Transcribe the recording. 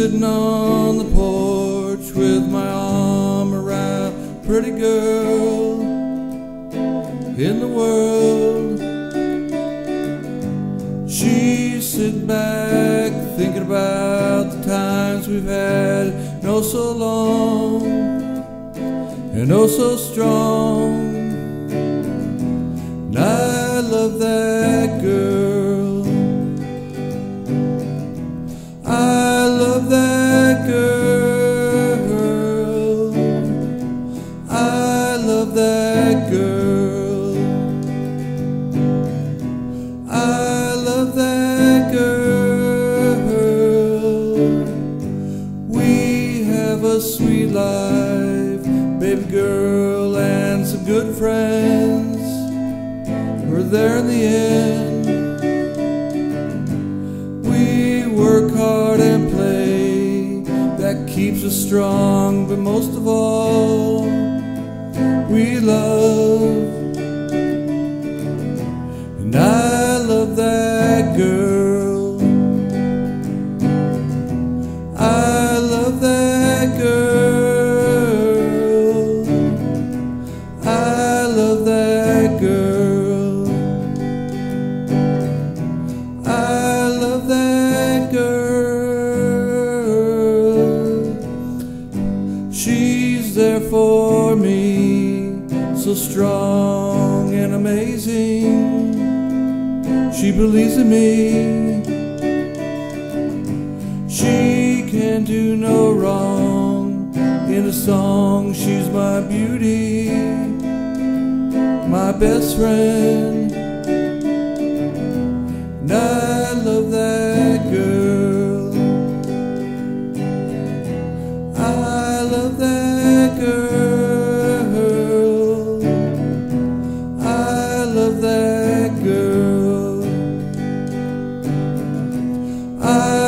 sitting on the porch with my arm around pretty girl in the world. She's sitting back thinking about the times we've had, no so long and oh so strong. And I love that love that girl. I love that girl. We have a sweet life, baby girl, and some good friends. We're there in the end. We work hard and play, that keeps us strong, but most of all, And I love that girl. I love that girl. I love that girl. I love that girl. She's there for me, so strong and amazing. She believes in me. She can do no wrong. In a song, she's my beauty, my best friend. And I love that girl. I love that girl. I love that. I